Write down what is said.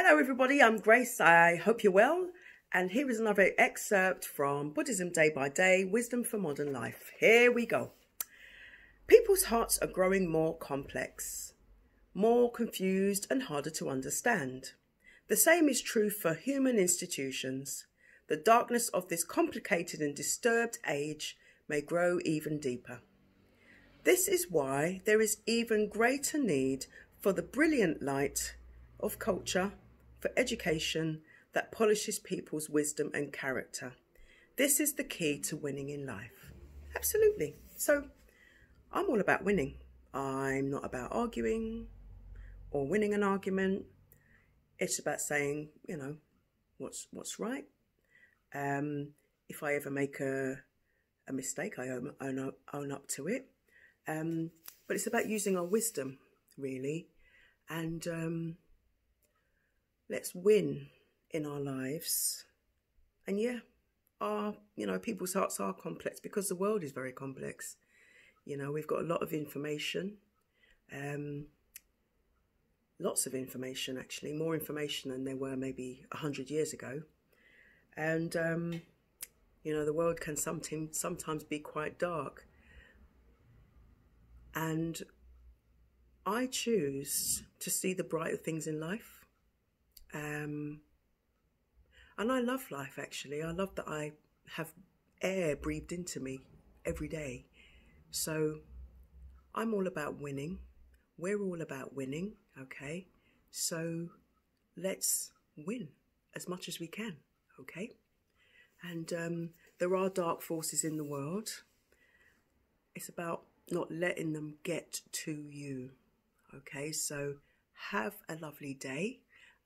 Hello, everybody. I'm Grace. I hope you're well. And here is another excerpt from Buddhism Day by Day Wisdom for Modern Life. Here we go. People's hearts are growing more complex, more confused, and harder to understand. The same is true for human institutions. The darkness of this complicated and disturbed age may grow even deeper. This is why there is even greater need for the brilliant light of culture, for education that polishes people's wisdom and character. This is the key to winning in life. Absolutely. So, I'm all about winning. I'm not about arguing or winning an argument. It's about saying, you know, what's what's right. Um, if I ever make a a mistake, I own, own, up, own up to it. Um, but it's about using our wisdom, really, and um, let's win in our lives. And yeah, our, you know, people's hearts are complex because the world is very complex. You know, we've got a lot of information, um, lots of information actually, more information than there were maybe a hundred years ago. And, um, you know, the world can sometimes, sometimes be quite dark. And I choose to see the brighter things in life. Um, and I love life actually. I love that I have air breathed into me every day. So I'm all about winning. We're all about winning, okay? So let's win as much as we can, okay? And um, there are dark forces in the world. It's about not letting them get to you, okay? So have a lovely day